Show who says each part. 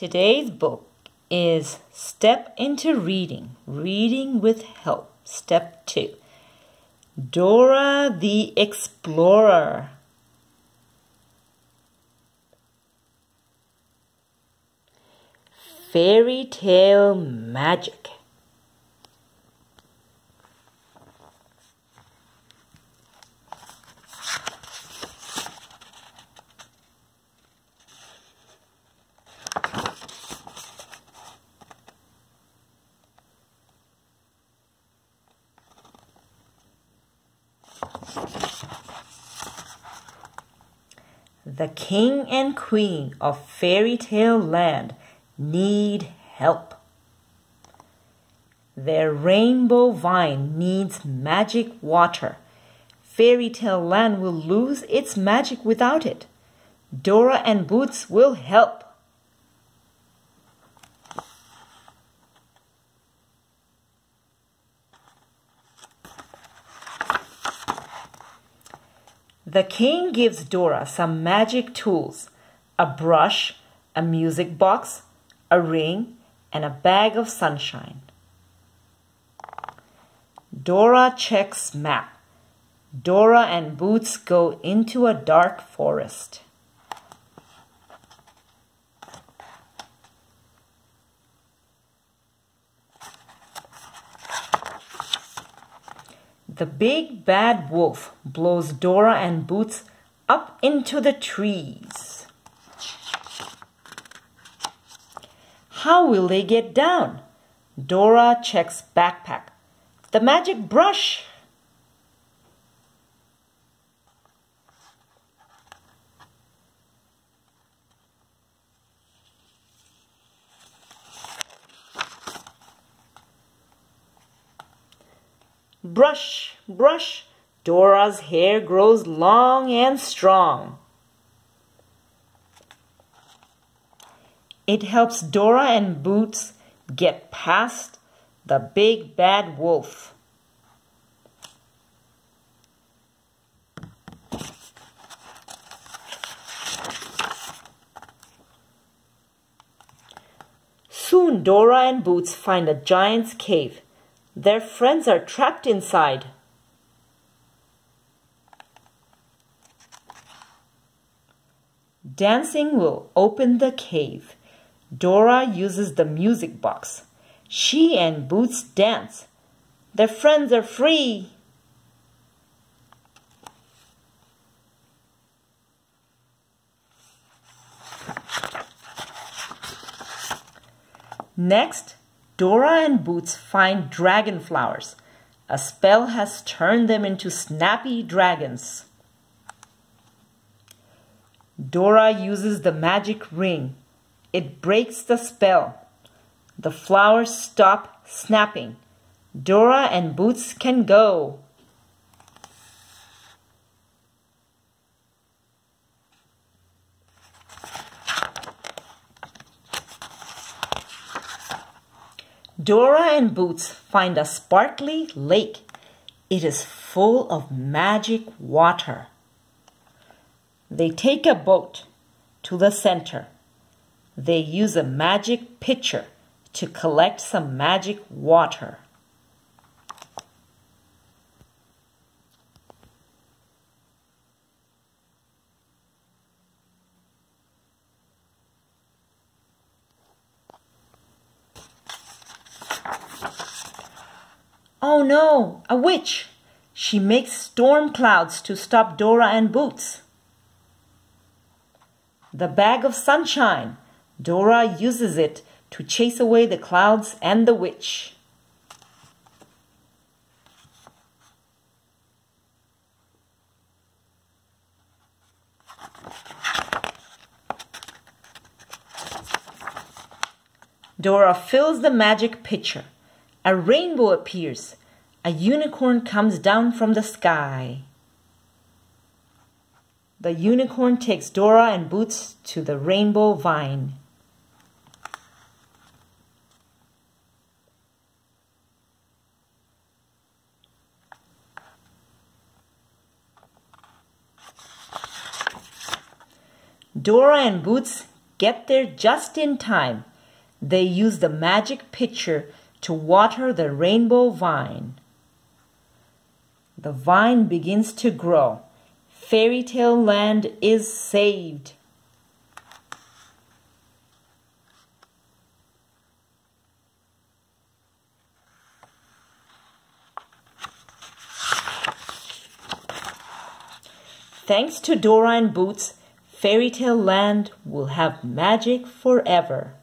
Speaker 1: Today's book is Step into Reading, Reading with Help, Step 2. Dora the Explorer. Fairy Tale Magic. The king and queen of fairy tale land need help. Their rainbow vine needs magic water. Fairy tale land will lose its magic without it. Dora and Boots will help. The king gives Dora some magic tools a brush, a music box, a ring, and a bag of sunshine. Dora checks map. Dora and Boots go into a dark forest. The big bad wolf blows Dora and Boots up into the trees. How will they get down? Dora checks backpack. The magic brush. Brush, brush, Dora's hair grows long and strong. It helps Dora and Boots get past the big bad wolf. Soon Dora and Boots find a giant's cave. Their friends are trapped inside. Dancing will open the cave. Dora uses the music box. She and Boots dance. Their friends are free. Next, Dora and Boots find dragon flowers. A spell has turned them into snappy dragons. Dora uses the magic ring. It breaks the spell. The flowers stop snapping. Dora and Boots can go. Dora and Boots find a sparkly lake. It is full of magic water. They take a boat to the center. They use a magic pitcher to collect some magic water. Oh no, a witch! She makes storm clouds to stop Dora and Boots. The bag of sunshine. Dora uses it to chase away the clouds and the witch. Dora fills the magic pitcher. A rainbow appears. A unicorn comes down from the sky. The unicorn takes Dora and Boots to the rainbow vine. Dora and Boots get there just in time. They use the magic pitcher to water the rainbow vine. The vine begins to grow. Fairy tale land is saved. Thanks to Dora and Boots, Fairy Tale Land will have magic forever.